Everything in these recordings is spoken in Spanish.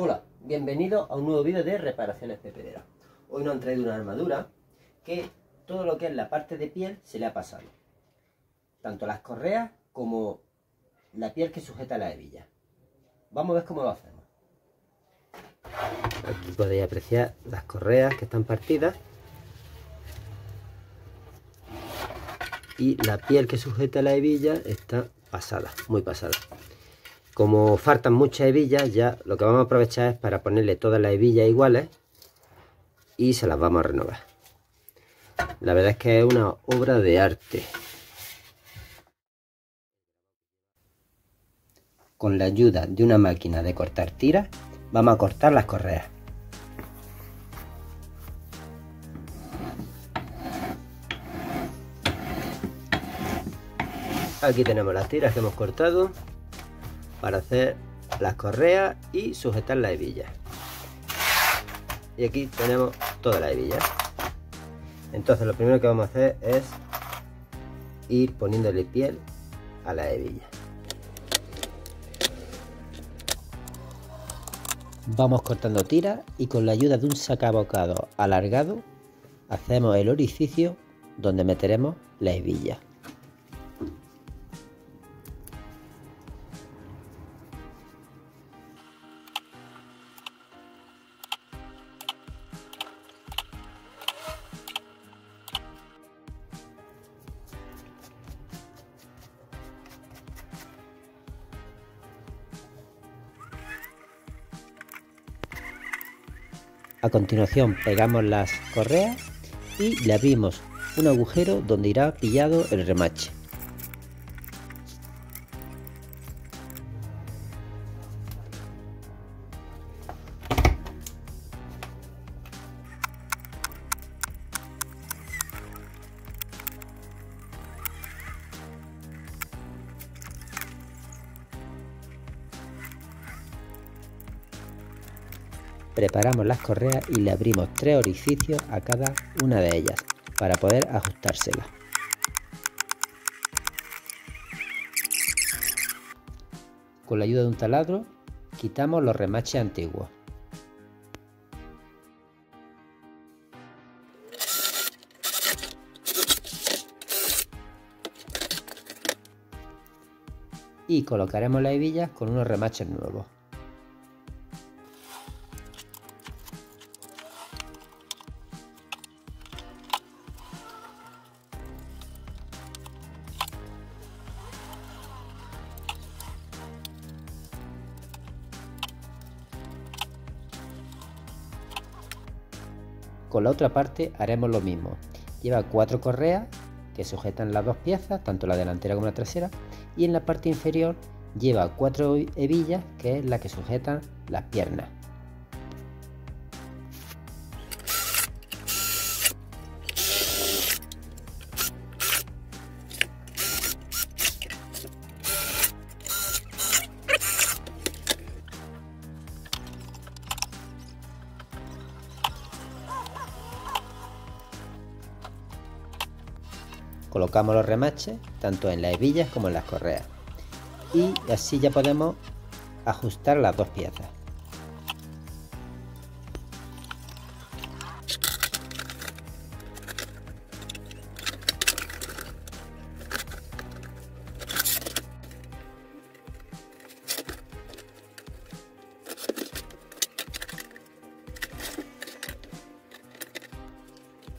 Hola, bienvenido a un nuevo vídeo de reparaciones pepederas. Hoy nos han traído una armadura que todo lo que es la parte de piel se le ha pasado. Tanto las correas como la piel que sujeta la hebilla. Vamos a ver cómo lo hacemos. Aquí podéis apreciar las correas que están partidas. Y la piel que sujeta la hebilla está pasada, muy pasada. Como faltan muchas hebillas, ya lo que vamos a aprovechar es para ponerle todas las hebillas iguales y se las vamos a renovar. La verdad es que es una obra de arte. Con la ayuda de una máquina de cortar tiras, vamos a cortar las correas. Aquí tenemos las tiras que hemos cortado para hacer las correas y sujetar la hebilla. Y aquí tenemos toda la hebilla. Entonces lo primero que vamos a hacer es ir poniéndole piel a la hebilla. Vamos cortando tiras y con la ayuda de un sacabocado alargado hacemos el orificio donde meteremos la hebilla. A continuación pegamos las correas y le abrimos un agujero donde irá pillado el remache. Preparamos las correas y le abrimos tres orificios a cada una de ellas para poder ajustárselas. Con la ayuda de un taladro quitamos los remaches antiguos. Y colocaremos las hebillas con unos remaches nuevos. Con la otra parte haremos lo mismo. Lleva cuatro correas que sujetan las dos piezas, tanto la delantera como la trasera, y en la parte inferior lleva cuatro hebillas que es la que sujetan las piernas. Colocamos los remaches tanto en las hebillas como en las correas. Y así ya podemos ajustar las dos piezas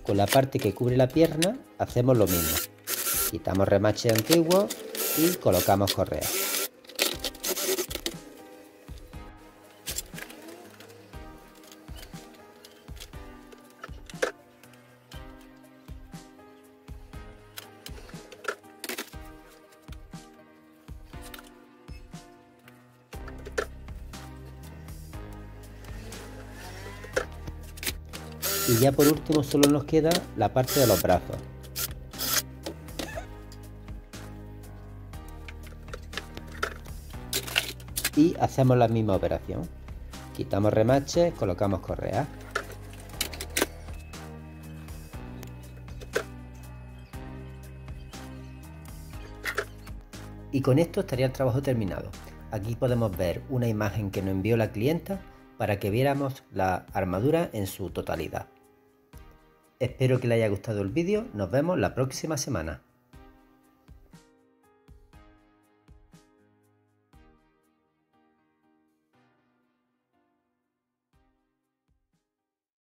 Con la parte que cubre la pierna hacemos lo mismo. Quitamos remache antiguo y colocamos correa. Y ya por último solo nos queda la parte de los brazos. Y hacemos la misma operación. Quitamos remaches colocamos correa. Y con esto estaría el trabajo terminado. Aquí podemos ver una imagen que nos envió la clienta para que viéramos la armadura en su totalidad. Espero que le haya gustado el vídeo, nos vemos la próxima semana.